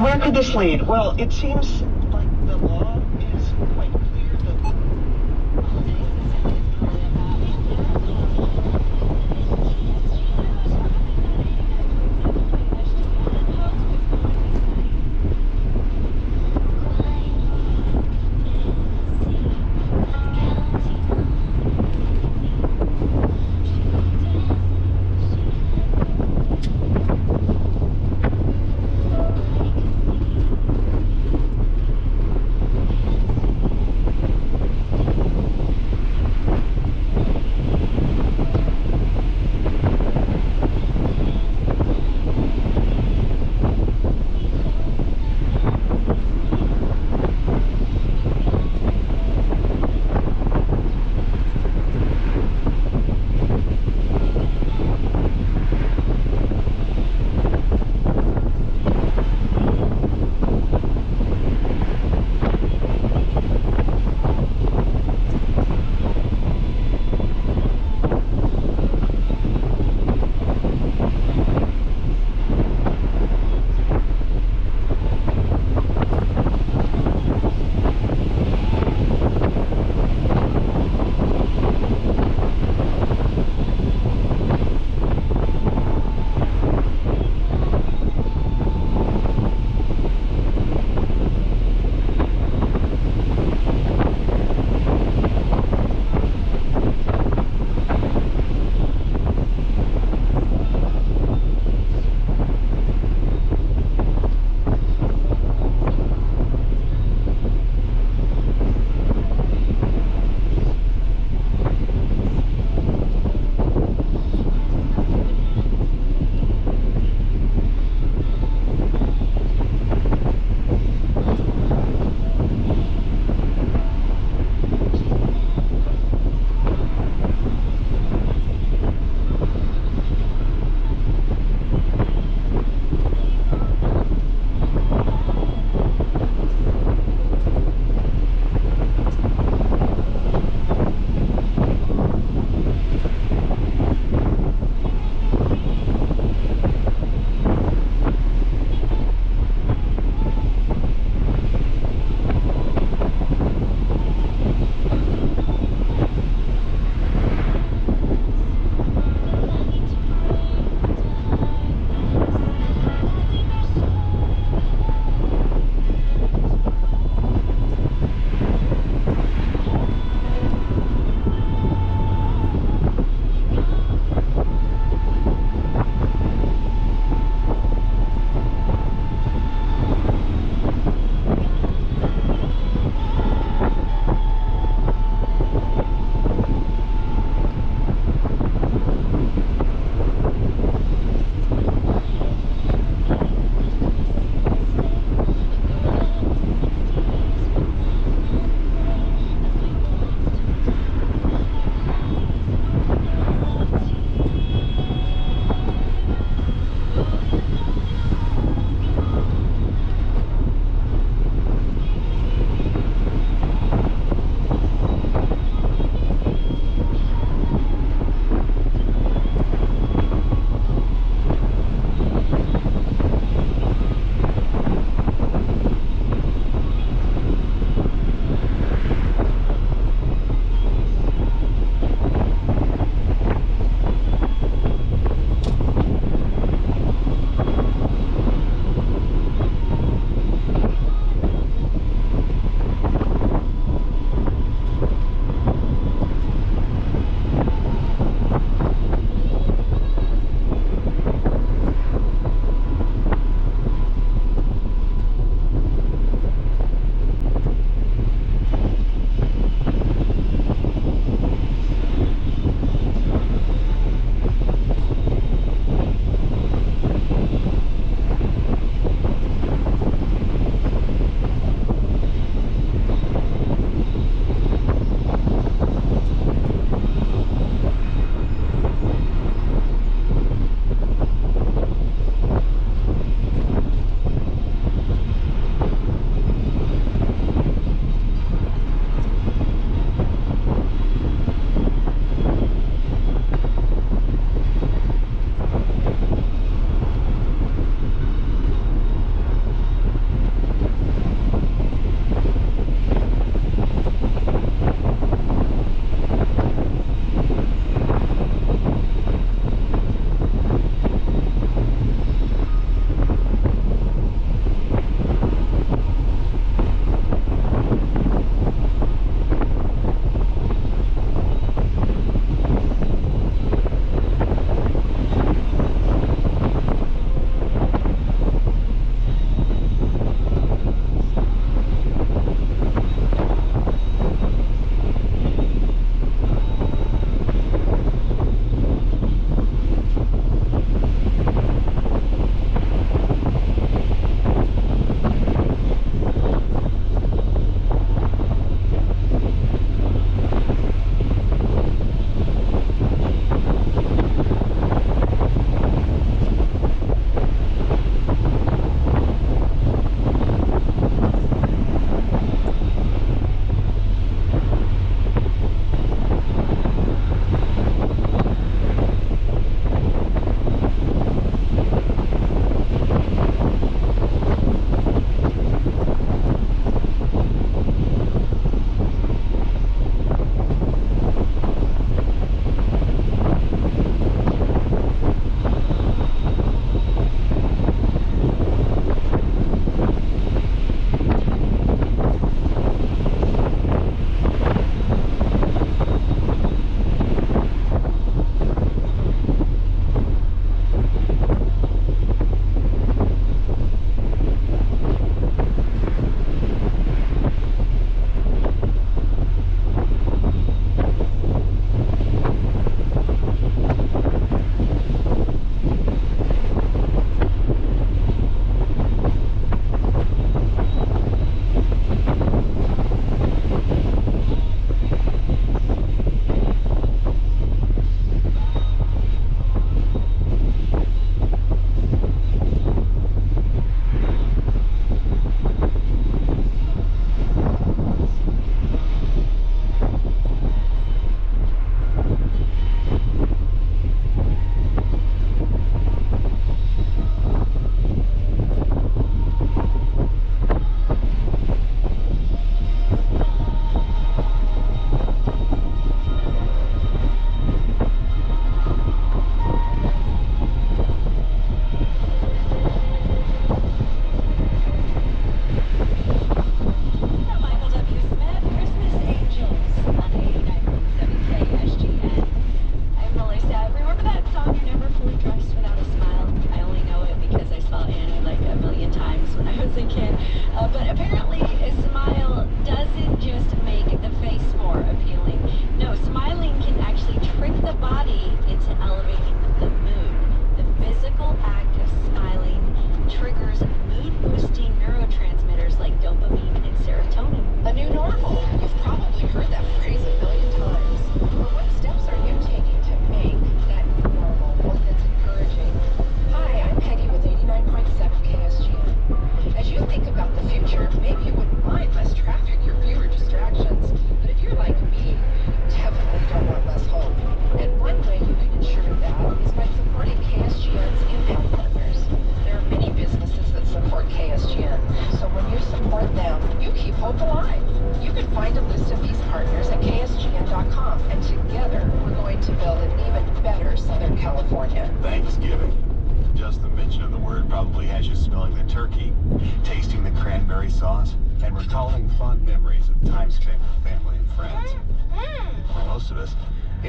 Where could this lead? Well, it seems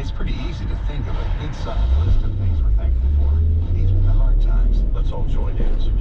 It's pretty easy to think of an inside list of things we're thankful for. These were the hard times. Let's all join in.